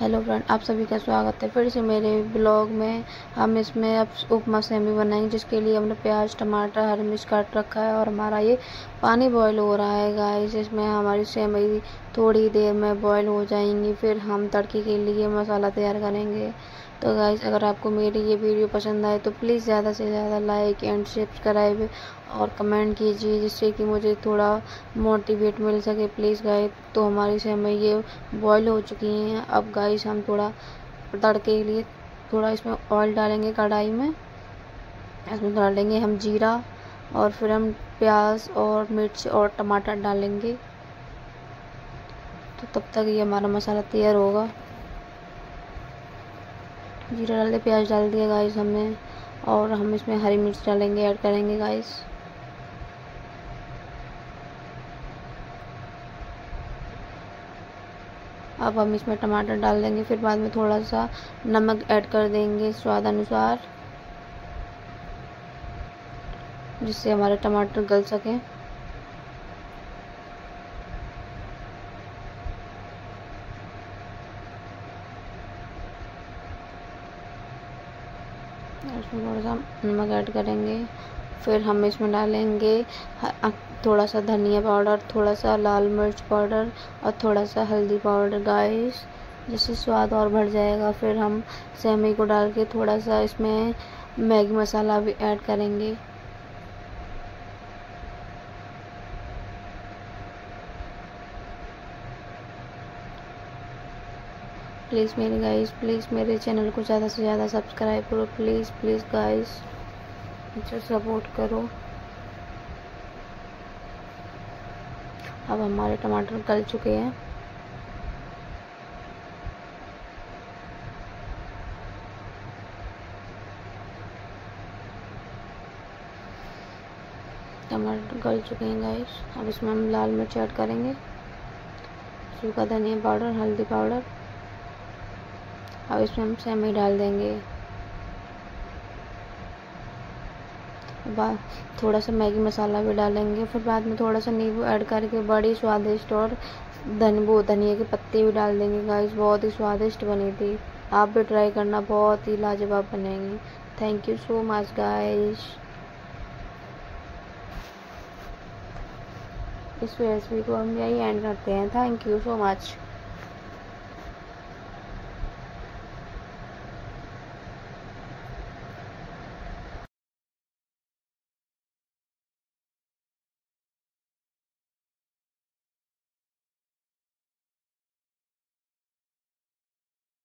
Hello friend आप सभी का स्वागत है। फिर से मेरे ब्लॉग में हम इसमें अब उपमा सेमी बनाएँगे, जिसके लिए हमने प्याज, टमाटर, हरी मिर्च काट रखा है और हमारा ये पानी बॉईल हो रहा है गाइस इसमें हमारी सेमी थोड़ी देर में बॉईल हो जाएँगी। फिर हम तड़के के लिए मसाला तैयार करेंगे। तो गाइस अगर आपको मेरी ये वीडियो पसंद आए तो प्लीज़ ज़्यादा से ज़्यादा लाइक एंड सब्सक्राइब और कमेंट कीजिए, जिससे कि मुझे थोड़ा मोटिवेट मिल सके। प्लीज़ गाइस तो हमारी सेवई ये बॉईल हो चुकी हैं। अब गाइस हम थोड़ा तड़के के लिए थोड़ा इसमें ऑयल डालेंगे कढ़ाई में। इसमें डालेंगे हम जीरा और फिर हम प्याज और मिर्च और टमाटर डालेंगे। तो तब तक ये हमारा मसाला तैयार होगा। जीरा डाल दिया प्याज डाल दिया गाइस हमने। और हम इसमें हरी मिर्च डालेंगे ऐड करेंगे गाइस अब हम इसमें टमाटर डाल देंगे, फिर बाद में थोड़ा सा नमक ऐड कर देंगे स्वाद अनुसार जिससे हमारे टमाटर गल सकें। इसमें थोड़ा सा नमक ऐड करेंगे। फिर हम इसमें डालेंगे थोड़ा सा धनिया पाउडर, थोड़ा सा लाल मिर्च पाउडर और थोड़ा सा हल्दी पाउडर। गाइस, जिससे स्वाद और बढ़ जाएगा। फिर हम सेमी को डाल के थोड़ा सा इसमें मैगी मसाला भी ऐड करेंगे। प्लीज़ मेरे गाइस प्लीज़ मेरे चैनल को ज़्यादा से ज़्यादा सब्सक्राइब करो, प्लीज़ प्लीज़ गाइस मुझे सपोर्ट करो। अब हमारे टमाटर गल चुके हैं। टमाटर गल चुके हैं गाइस अब इसमें हम लाल मिर्च ऐड करेंगे। सूखा धनिया पाउडर, हल्दी पाउडर। अब इसमें हम सेमी डाल देंगे। बाद थोड़ा सा मैगी मसाला भी डालेंगे, फिर बाद में थोड़ा सा नींबू ऐड करके बड़ी स्वादिष्ट और धनबू धनिया के पत्ते भी डाल देंगे। गाइस बहुत ही स्वादिष्ट बनी थी। आप भी ट्राई करना, बहुत ही लाजवाब बनेंगी। Thank you so much guys इस रेसिपी को हम यही एंड करते हैं। Thank you so much